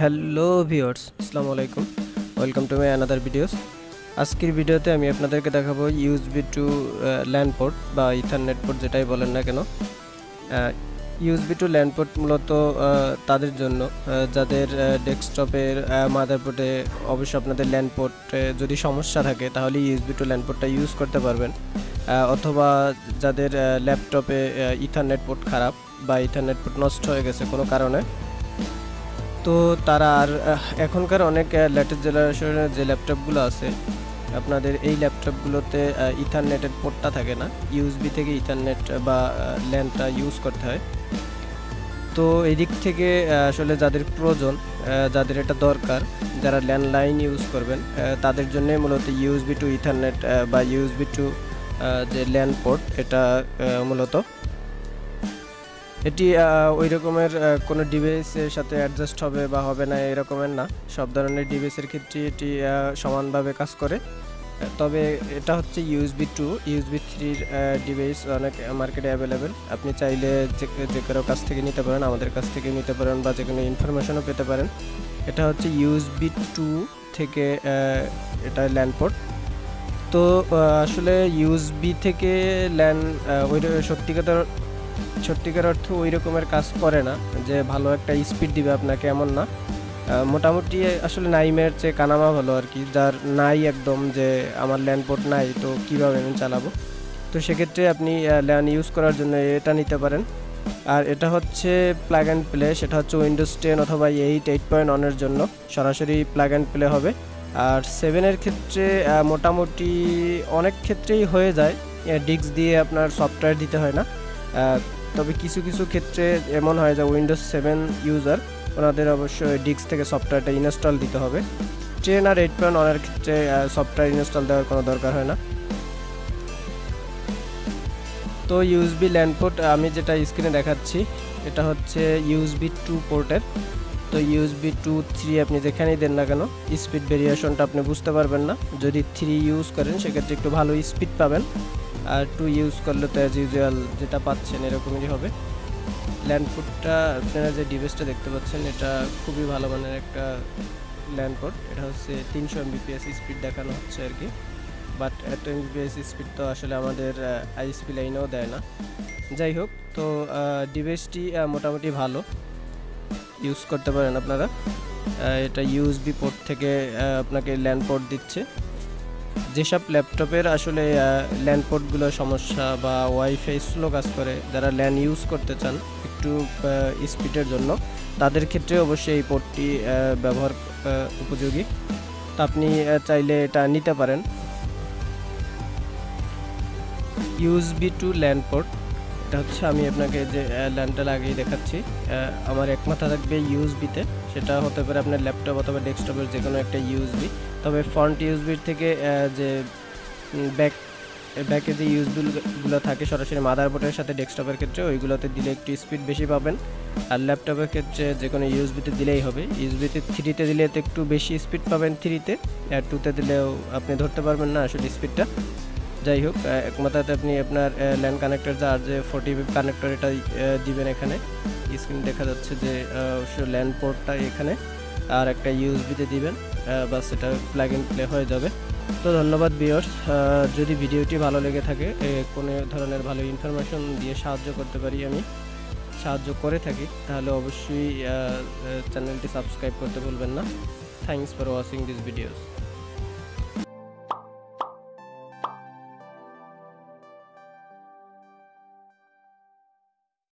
Hello viewers, আসসালামু আলাইকুম। Welcome to my another videos আজকের ভিডিওতে আমি আপনাদেরকে দেখাবো ইউএসবি টু ল্যান্ড পোর্ট বা ইথারনেট পোর্ট যেটাই বলেন না কেন। ইউএসবি টু ল্যান্ড পোর্ট মূলত তাদের জন্য যাদের ডেস্কটপের মাদারবোর্ডে অবশ্য আপনাদের ল্যান্ড পোর্টে যদি সমস্যা থাকে, তাহলে ইউএসবি টু ল্যান্ড পোর্টটা ইউজ করতে পারবেন। অথবা যাদের ল্যাপটপে ইথারনেট পোর্ট খারাপ বা ইথারনেট পোর্ট নষ্ট হয়ে গেছে কোনো কারণে তো তারা আর এখনকার অনেক লেটেস্ট জেনারেশনের যে ল্যাপটপগুলো আছে, আপনাদের এই ল্যাপটপগুলোতে ইথারনেটের পোর্টটা থাকে না ইউএসবি থেকে ইথারনেট বা ল্যান্ডটা ইউজ করতে হয়। তো এদিক থেকে আসলে যাদের প্রয়োজন যাদের এটা দরকার, যারা ল্যান্ডলাইন ইউজ করবেন তাদের জন্য মূলত ইউএসবি টু ইথারনেট বা ইউএসবি টু যে ল্যান্ড পোর্ট এটা মূলত এটি ওই রকমের কোনো ডিভাইসের সাথে অ্যাডজাস্ট হবে বা হবে না এরকমের না। সব ধরনের ডিভাইসের ক্ষেত্রে এটি সমানভাবে কাজ করে। তবে এটা হচ্ছে ইউএসবি টু ইউএসবি থ্রির ডিভাইস অনেক মার্কেটে অ্যাভেলেবেল আপনি চাইলে যে কারও কাছ থেকে নিতে পারেন, আমাদের কাছ থেকে নিতে পারেন বা যে কোনো ইনফরমেশনও পেতে পারেন। এটা হচ্ছে ইউএসবি টু থেকে এটা ল্যান্ডপোর্ট তো আসলে ইউএসবি থেকে ল্যান্ড ওই সত্যিকার সত্যিকার অর্থ ওই রকমের কাজ করে না যে ভালো একটা স্পিড দিবে আপনাকে এমন না। মোটামুটি আসলে নাইমের চেয়ে কানামা ভালো আর কি, যার নাই একদম যে আমার ল্যান্ডপোর্ট নাই, তো কীভাবে আমি চালাবো? তো সেক্ষেত্রে আপনি ল্যান্ড ইউজ করার জন্য এটা নিতে পারেন। আর এটা হচ্ছে প্লাগ অ্যান্ড প্লে সেটা হচ্ছে উইন্ডোজ টেন অথবা এইট এইট পয়েন্ট ওয়ানের জন্য সরাসরি প্লাগ অ্যান্ড প্লে হবে। আর সেভেনের ক্ষেত্রে মোটামুটি অনেক ক্ষেত্রেই হয়ে যায়। ডিস্ক দিয়ে আপনার সফটওয়্যার দিতে হয় না। তবে কিছু কিছু ক্ষেত্রে এমন হয় যে উইন্ডোজ সেভেন ইউজার ওনাদের অবশ্যই ডিস্ক থেকে সফটওয়্যারটা ইনস্টল দিতে হবে। টেন আর এইট পয়েন্ট ওনার ক্ষেত্রে সফটওয়্যার ইনস্টল দেওয়ার কোনো দরকার হয় না। তো ইউএসবি ল্যান্ড পোর্ট আমি যেটা স্ক্রিনে দেখাচ্ছি, এটা হচ্ছে ইউএসবি টু পোর্টের তো ইউএসবি টু থ্রি আপনি যেখানেই দেন না কেন স্পিড ভেরিয়েশনটা আপনি বুঝতে পারবেন না। যদি থ্রি ইউজ করেন, সেক্ষেত্রে একটু ভালো স্পিড পাবেন। আর টু ইউজ করলে তো অ্যাজ ইউজুয়াল যেটা পাচ্ছেন এরকমই হবে। ল্যান্ডপোর্টটা আপনারা যে ডিভাইসটা দেখতে পাচ্ছেন, এটা খুবই ভালো মানের একটা ল্যান্ডপোর্ট এটা হচ্ছে তিনশো এমবিপিএস স্পিড দেখানো হচ্ছে আর কি। বাট এত এমবিপিএস স্পিড তো আসলে আমাদের আইএসপি লাইনেও দেয় না। যাই হোক, তো ডিভাইসটি মোটামুটি ভালো। ইউজ করতে পারেন আপনারা। এটা ইউএসবি পোর্ট থেকে আপনাকে ল্যান্ড পোর্ট দিচ্ছে। যেসব ল্যাপটপের আসলে ল্যান্ড পোর্টগুলো সমস্যা বা ওয়াইফাই স্লো কাজ করে, যারা ল্যান্ড ইউজ করতে চান একটু স্পিডের জন্য, তাদের ক্ষেত্রে অবশ্যই এই পোর্টটি ব্যবহার উপযোগী। তা আপনি চাইলে এটা নিতে পারেন। ইউএসবি টু ল্যান্ড পোর্ট, এটা হচ্ছে আমি আপনাকে যে ল্যান্ডটা লাগিয়ে দেখাচ্ছি। আমার এক মাথা থাকবে ইউএসবিতে সেটা হতে পারে আপনার ল্যাপটপ অথবা ডেস্কটপের যে কোনো একটা ইউএসবি তবে ফ্রন্ট ইউএসবির থেকে যে ব্যাক ব্যাকে যে ইউএসবিগুলো থাকে, সরাসরি মাদারবোর্ডের সাথে ডেস্কটপের ক্ষেত্রে ওইগুলোতে দিলে একটু স্পিড বেশি পাবেন। আর ল্যাপটপের ক্ষেত্রে যে কোনো ইউএসবিতে দিলেই হবে। ইউএসবিতে থ্রিতে দিলে একটু বেশি স্পিড পাবেন থ্রিতে আর টুতে দিলেও আপনি ধরতে পারবেন না আসলে স্পিডটা যাই হোক আহ, এক মাথাতে আপনি আপনার ল্যান্ড কানেক্টর যা যে ফোর্টি কানেক্টর এটা দিবেন এখানে। স্ক্রিন দেখা যাচ্ছে যে ল্যান্ড পোর্টটা এখানে আর একটা ইউএসবিতে দিবেন বা সেটা প্লাগ ইন প্লে হয়ে যাবে। তো ধন্যবাদ বিয়র্স যদি ভিডিওটি ভালো লেগে থাকে কোনো ধরনের ভালো ইনফরমেশন দিয়ে সাহায্য করতে পারি আমি সাহায্য করে থাকি তাহলে অবশ্যই চ্যানেলটি সাবস্ক্রাইব করতে ভুলবেন না। Thanks for watching this videos